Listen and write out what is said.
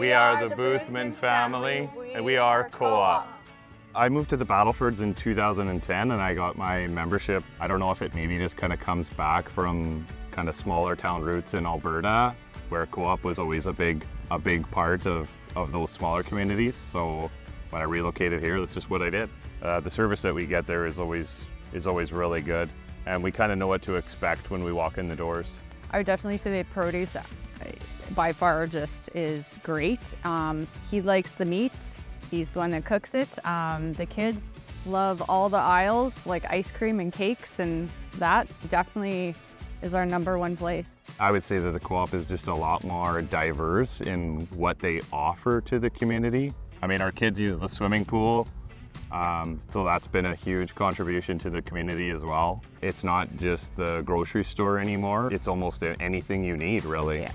We are the Boothman family, and we are co-op. I moved to the Battlefords in 2010 and I got my membership. I don't know if it maybe just kind of comes back from kind of smaller town roots in Alberta where co-op was always a big a big part of, of those smaller communities. So when I relocated here, that's just what I did. Uh, the service that we get there is always is always really good and we kind of know what to expect when we walk in the doors. I would definitely say the produce by far just is great. Um, he likes the meat. He's the one that cooks it. Um, the kids love all the aisles, like ice cream and cakes, and that definitely is our number one place. I would say that the co-op is just a lot more diverse in what they offer to the community. I mean, our kids use the swimming pool, um, so that's been a huge contribution to the community as well. It's not just the grocery store anymore, it's almost anything you need, really. Yeah.